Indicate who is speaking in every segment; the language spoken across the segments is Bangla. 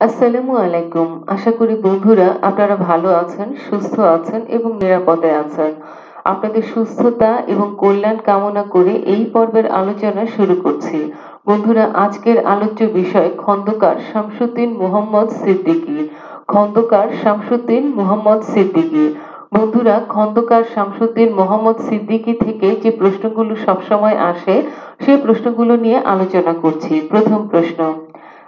Speaker 1: আসসালামু আলাইকুম। আশা করি বন্ধুরা আপনারা ভালো আছেন, সুস্থ আছেন এবং নিরাপদে আছেন। আপনাদের সুস্থতা এবং কল্যাণ কামনা করে এই পর্বের আলোচনা শুরু করছি। বন্ধুরা, আজকের আলোচ্য বিষয় খন্দকার শামসুদ্দিন মোহাম্মদ সিদ্দিকী। খন্দকার শামসুদ্দিন মোহাম্মদ সিদ্দিকী। বন্ধুরা, খন্দকার শামসুদ্দিন মোহাম্মদ সিদ্দিকী থেকে যে প্রশ্নগুলো সবসময় আসে সেই প্রশ্নগুলো নিয়ে আলোচনা করছি। প্রথম প্রশ্ন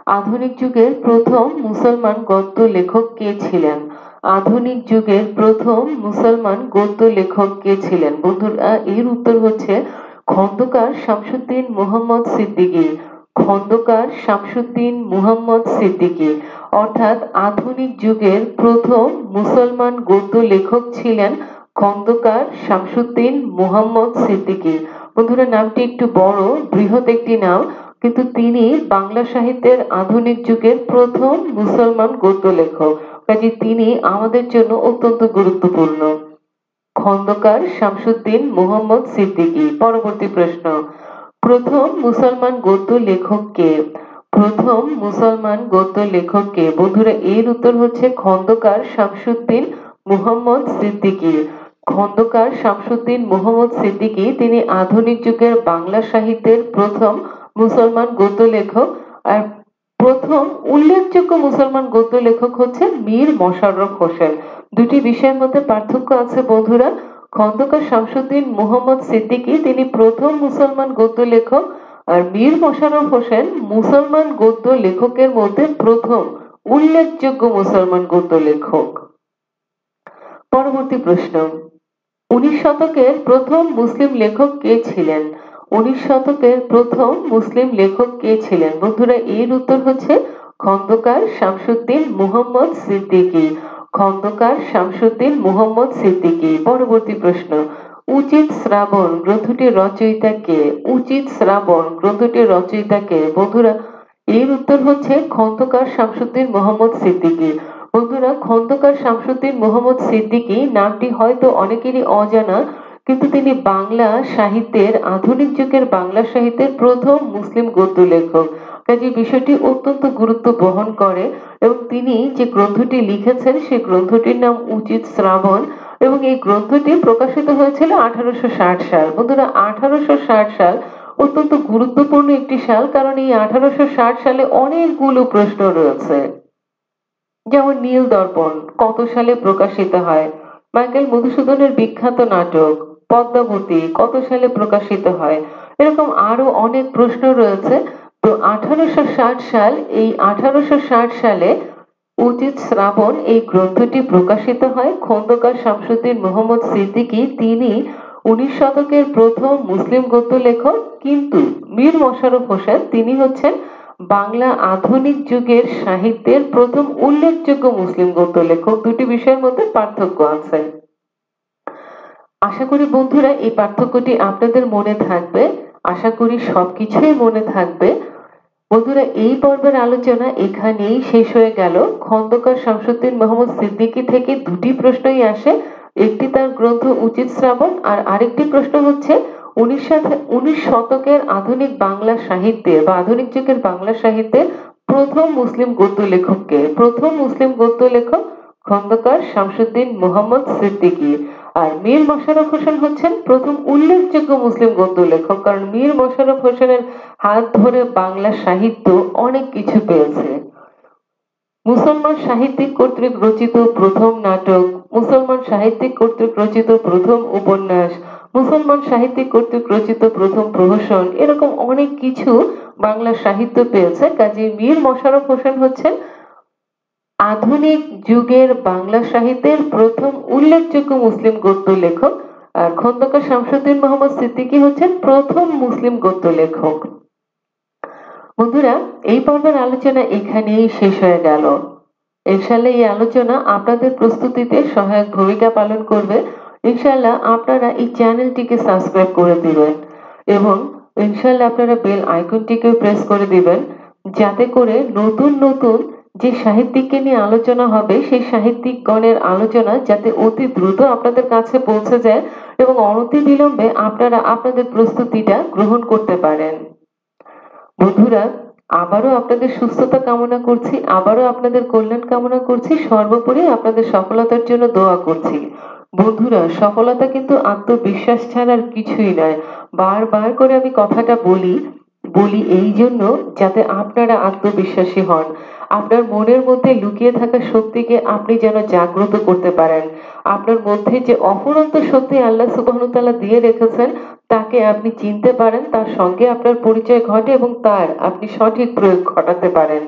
Speaker 1: আধুনিক যুগের প্রথম মুসলমান গদ্য লেখক কে ছিলেন? আধুনিক যুগের প্রথম মুসলমান গদ্য লেখক কে ছিলেন? বন্ধুরা, এর উত্তর হচ্ছে খন্দকার শামসুদ্দিন মোহাম্মদ সিদ্দিকী। খন্দকার শামসুদ্দিন মুহাম্মদ সিদ্দিকী। অর্থাৎ আধুনিক যুগের প্রথম মুসলমান গদ্য লেখক ছিলেন খন্দকার শামসুদ্দিন মুহাম্মদ সিদ্দিকী। বন্ধুরা, নামটি একটু বড়, বৃহৎ একটি নাম। কিন্তু তিনি বাংলা সাহিত্যের আধুনিক যুগের প্রথম মুসলমান গদ্য লেখক কাজে তিনি আমাদের জন্য অত্যন্ত গুরুত্বপূর্ণ। খন্দকার শামসুদ্দিন মোহাম্মদ সিদ্দিকী, পরবর্তী প্রশ্ন। প্রথম মুসলমান গদ্য লেখক কে প্রথম মুসলমান গদ্য লেখক কে বন্ধুরা এর উত্তর হচ্ছে খন্দকার শামসুদ্দিন মুহাম্মদ সিদ্দিকী। খন্দকার শামসুদ্দিন মোহাম্মদ সিদ্দিকী, তিনি আধুনিক যুগের বাংলা সাহিত্যের প্রথম মুসলমান গদ্য লেখক। আর প্রথম উল্লেখযোগ্য মুসলমান গদ্য লেখক হচ্ছে মীর মশাররফ হোসেন। দুটি বিষয়ের মধ্যে পার্থক্য আছে, বন্ধুরা। খন্দকার শামসুদ্দিন মোহাম্মদ সিদ্দিকী, তিনি প্রথম মুসলমান গদ্য লেখক। আর মীর মশাররফ হোসেন মুসলমান গদ্য লেখকের মধ্যে প্রথম উল্লেখযোগ্য মুসলমান গদ্য লেখক। পরবর্তী প্রশ্ন। উনিশ শতকের প্রথম মুসলিম লেখক কে ছিলেন? উনিশ শতকের প্রথম মুসলিম লেখক কে ছিলেন? বন্ধুরা, এর উত্তর হচ্ছে খন্দকার শামসুদ্দিন মুহাম্মদ সিদ্দিকী। খন্দকার শামসুদ্দিন মুহাম্মদ সিদ্দিকী। পরবর্তী প্রশ্ন, উচিত শ্রাবণ গ্রন্থটির রচয়িতা কে? উচিত শ্রাবণ গ্রন্থটির রচয়িতা কে? বন্ধুরা, এর উত্তর হচ্ছে খন্দকার শামসুদ্দিন মোহাম্মদ সিদ্দিকী। বন্ধুরা, খন্দকার শামসুদ্দিন মোহাম্মদ সিদ্দিকী নামটি হয়তো অনেকেরই অজানা কিন্তু তিনি বাংলা সাহিত্যের আধুনিক যুগের বাংলা সাহিত্যের প্রথম মুসলিম গদ্য লেখক। কাজে বিষয়টি অত্যন্ত গুরুত্ব বহন করে এবং তিনি যে গ্রন্থটি লিখেছেন, সেই গ্রন্থটির নাম উচিত শ্রাবণ এবং এই গ্রন্থটি প্রকাশিত হয়েছিল আঠারোশো ষাট সাল। বন্ধুরা, আঠারোশো ষাট সাল অত্যন্ত গুরুত্বপূর্ণ একটি সাল কারণ এই আঠারোশো ষাট সালে অনেকগুলো প্রশ্ন রয়েছে। যেমন নীল দর্পণ কত সালে প্রকাশিত হয়? মাইকেল মধুসূদনের বিখ্যাত নাটক পদ্মাবতী কত সালে প্রকাশিত হয়? এরকম আরও অনেক প্রশ্ন রয়েছে। তো আঠারোশো সাল, এই আঠারোশো সালে উচিত শ্রাবণ এই গ্রন্থটি প্রকাশিত হয়। খন্দকার শামসুদ্দিন মোহাম্মদ সিদ্দিকী, তিনি উনিশ শতকের প্রথম মুসলিম গদ্য লেখক কিন্তু মীর মোশাররফ হোসেন, তিনি হচ্ছেন বাংলা আধুনিক যুগের সাহিত্যের প্রথম উল্লেখযোগ্য মুসলিম গদ্য লেখক দুটি বিষয়ের মধ্যে পার্থক্য আছে। আশা করি বন্ধুরা এই পার্থক্যটি আপনাদের মনে থাকবে। আশা করি সবকিছুই মনে থাকবে। বন্ধুরা এই পর্বের আলোচনা এখানেই শেষ হয়ে গেল। খন্দকার শামসুদ্দিন মোহাম্মদ সিদ্দিকী থেকে দুটি প্রশ্নই আসে। একটি তার গ্রন্থ উচিত শ্রাবণ আর আরেকটি প্রশ্ন হচ্ছে, উনিশ উনিশ শতকের আধুনিক বাংলা সাহিত্যে বা আধুনিক যুগের বাংলা সাহিত্যে প্রথম মুসলিম গদ্য লেখককে? প্রথম মুসলিম গদ্য লেখক খন্দকার শামসুদ্দিন মোহাম্মদ সিদ্দিকী। আর মীর মোশাররফ হোসেন হচ্ছেন প্রথম উল্লেখযোগ্য মুসলিম গদ্য লেখক। কারণ মীর মোশাররফ হোসেনের হাত ধরে বাংলা সাহিত্য অনেক কিছু পেয়েছে। মুসলমান সাহিত্যিক কর্তৃক রচিত প্রথম নাটক, মুসলমান সাহিত্যিক কর্তৃক রচিত প্রথম উপন্যাস, মুসলমান সাহিত্যিক কর্তৃক রচিত প্রথম প্রহসন, এরকম অনেক কিছু বাংলা সাহিত্য পেয়েছে। কাজী মীর মোশাররফ হোসেন হচ্ছেন আধুনিক যুগের বাংলা সাহিত্যের প্রথম উল্লেখযোগ্য মুসলিম গদ্য লেখক আর খন্দকার শামসুদ্দিন মোহাম্মদ সিদ্দিকী হচ্ছেন প্রথম মুসলিম গদ্য লেখক। বন্ধুরা, এই পর্বের আলোচনা এখানেই শেষ হয়ে গেল। ইনশাল্লাহ এই আলোচনা আপনাদের প্রস্তুতিতে সহায়ক ভূমিকা পালন করবে। ইনশাল্লাহ আপনারা এই চ্যানেলটিকে সাবস্ক্রাইব করে দিবেন এবং ইনশাল্লাহ আপনারা বেল আইকনটিকেও প্রেস করে দিবেন যাতে করে নতুন নতুন যে সাহিত্যিককে নিয়ে আলোচনা হবে, সেই সাহিত্যিকগণের আলোচনা যাতে অতি দ্রুত আপনাদের কাছে পৌঁছে যায় এবং অনতি বিলম্বে আপনারা আপনাদের প্রস্তুতিটা গ্রহণ করতে পারেন। বন্ধুরা, আবারও আপনাদের সুস্থতা কামনা করছি, আবারও আপনাদের কল্যাণ কামনা করছি, সর্বোপরি আপনাদের সফলতার জন্য দোয়া করছি। বন্ধুরা, সফলতা কিন্তু আত্মবিশ্বাস ছাড়া আর কিছুই নয়। বারবার করে আমি কথাটা বলি বলি এই জন্য যাতে আপনারা আত্মবিশ্বাসী হন। আপনার মনের মধ্যে লুকিয়ে থাকা শক্তিকে আপনি যেন জাগ্রত করতে পারেন। আপনার মধ্যে যে অফুরন্ত শক্তি আল্লাহ সুবাহতাল্লাহ দিয়ে রেখেছেন, তাকে আপনি চিনতে পারেন, তার সঙ্গে আপনার পরিচয় ঘটে এবং তার আপনি সঠিক প্রয়োগ ঘটাতে পারেন।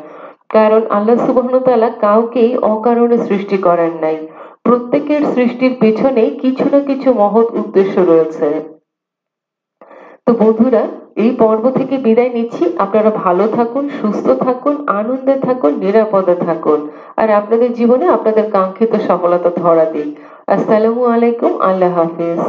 Speaker 1: কারণ আল্লাহ সুবাহতাল্লাহ কাউকেই অকারণে সৃষ্টি করেন নাই। প্রত্যেকের সৃষ্টির পেছনেই কিছু না কিছু মহৎ উদ্দেশ্য রয়েছে। তো বন্ধুরা, এই পর্ব থেকে বিদায় নিচ্ছি। আপনারা ভালো থাকুন, সুস্থ থাকুন, আনন্দে থাকুন, নিরাপদে থাকুন। আর আপনাদের জীবনে আপনাদের কাঙ্ক্ষিত সফলতা ধরা দিন আসসালামু আলাইকুম, আল্লাহ হাফিজ।